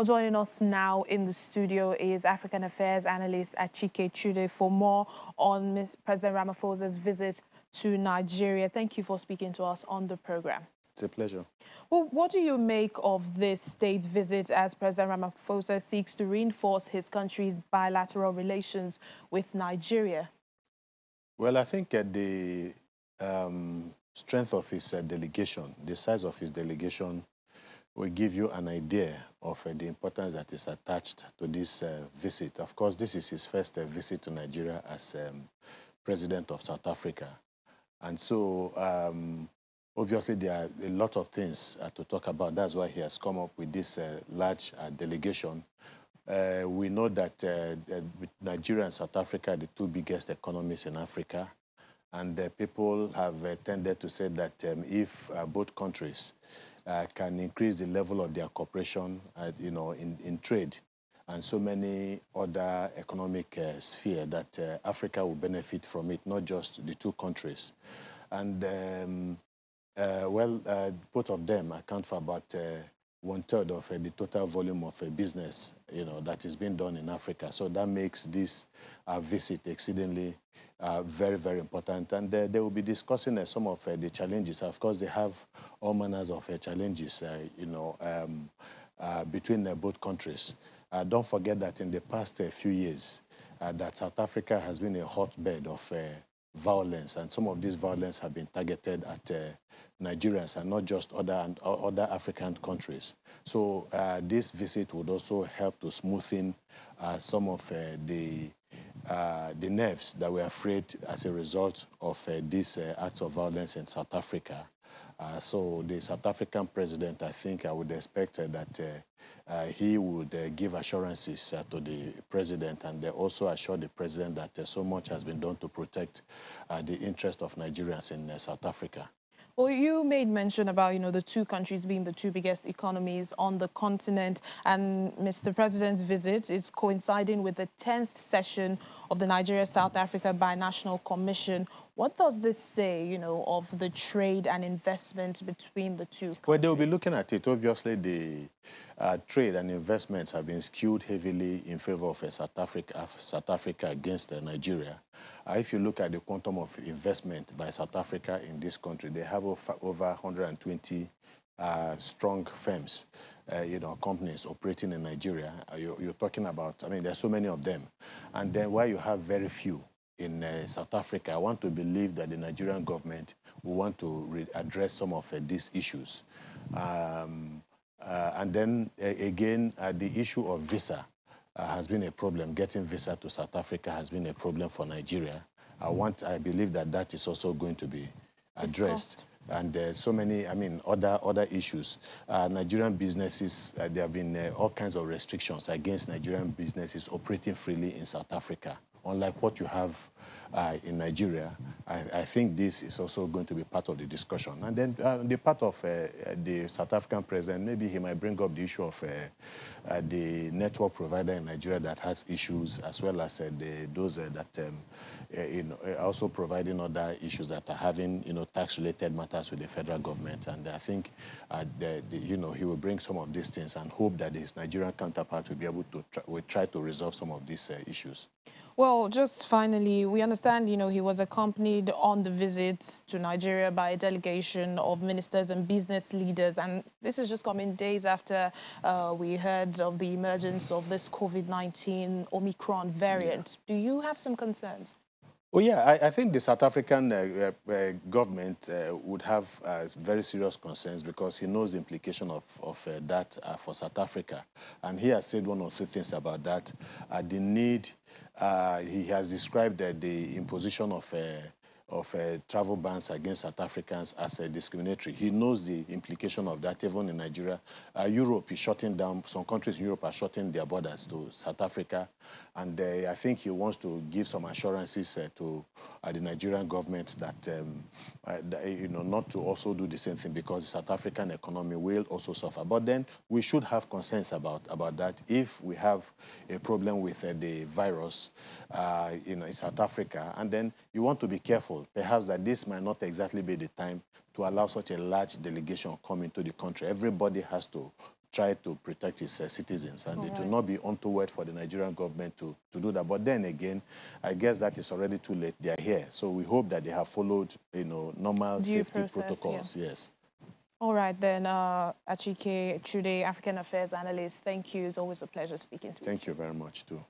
Well, joining us now in the studio is African Affairs analyst Achike Chude for more on Ms. President Ramaphosa's visit to Nigeria. Thank you for speaking to us on the program. It's a pleasure. Well, what do you make of this state visit as President Ramaphosa seeks to reinforce his country's bilateral relations with Nigeria? Well, I think uh, the um, strength of his uh, delegation, the size of his delegation, will give you an idea of uh, the importance that is attached to this uh, visit. Of course, this is his first uh, visit to Nigeria as um, president of South Africa. And so, um, obviously, there are a lot of things uh, to talk about. That's why he has come up with this uh, large uh, delegation. we know that Nigeria and South Africa are the two biggest economies in Africa. And people have tended to say that um, if both countries uh, can increase the level of their cooperation, uh, you know, in, in trade and so many other economic uh, sphere that uh, Africa will benefit from it, not just the two countries. And um, uh, well, uh, both of them account for about one third of the total volume of business, you know, that is being done in Africa. So that makes this visit exceedingly uh, very, very important. And uh, they will be discussing uh, some of uh, the challenges. Of course, they have all manners of uh, challenges, uh, you know, um, between both countries. don't forget that in the past few years, that South Africa has been a hotbed of violence, and some of these violence have been targeted at Nigerians and not just other and other African countries. So this visit would also help to smoothen some of the uh, the nerves that were afraid as a result of uh, these uh, acts of violence in South Africa. Uh, so the South African president, I think I would expect uh, that he would give assurances to the president and also assure the president that so much has been done to protect the interest of Nigerians in South Africa. Well, you made mention about, you know, the two countries being the two biggest economies on the continent, and Mr. President's visit is coinciding with the 10th session of the Nigeria-South Africa Binational Commission. What does this say, you know, of the trade and investment between the two countries? Well, they'll be looking at it. Obviously, the uh, trade and investments have been skewed heavily in favor of uh, South, Africa, South Africa against uh, Nigeria. Uh, if you look at the quantum of investment by South Africa in this country, they have over, over 120 uh, strong firms, uh, you know, companies operating in Nigeria. Uh, you're, you're, talking about, I mean, there's so many of them. And then why you have very few in uh, South Africa, I want to believe that the Nigerian government will want to address some of uh, these issues. Um, and then again, the issue of visa uh, has been a problem. Getting visa to South Africa has been a problem for Nigeria. I want, I believe that that is also going to be addressed. And uh, so many, I mean, other other issues. Uh, Nigerian businesses, uh, there have been uh, all kinds of restrictions against Nigerian businesses operating freely in South Africa, unlike what you have uh, in Nigeria. I, I, think this is also going to be part of the discussion. And then uh, the part of uh, the South African president, maybe he might bring up the issue of uh, uh, the network provider in Nigeria that has issues, as well as uh, the, those that um, you know, also providing other issues that are having, you know, tax-related matters with the federal government. And I think, the, the, you know, he will bring some of these things and hope that his Nigerian counterpart will be able to try, will try to resolve some of these issues. Well, just finally, we understand, you know, he was accompanied on the visit to Nigeria by a delegation of ministers and business leaders. And this is just coming days after uh, we heard of the emergence of this COVID-19 Omicron variant. Yeah. Do you have some concerns? Well, yeah, I, I think the South African uh, uh, government uh, would have uh, very serious concerns because he knows the implication of, of uh, that for South Africa. And he has said one or two things about that. the need he has described uh, the imposition of uh, of uh, travel bans against South Africans as uh, discriminatory. He knows the implication of that even in Nigeria. Uh, Europe is shutting down, some countries in Europe are shutting their borders to South Africa. And uh, I think he wants to give some assurances uh, to uh, the Nigerian government that, um, that, you know, not to also do the same thing because the South African economy will also suffer. But then we should have concerns about, about that if we have a problem with the virus, uh, you know, in South Africa. And then you want to be careful, perhaps that this might not exactly be the time to allow such a large delegation come into the country. Everybody has to try to protect its uh, citizens, and All it right. will not be untoward for the Nigerian government to, to do that. But then again, I guess that is already too late. They are here, so we hope that they have followed, you know, normal Due safety process, yeah. protocols. Yes. All right, then, uh, Achike Chude, African Affairs Analyst, thank you. It's always a pleasure speaking to you. Thank you very much too.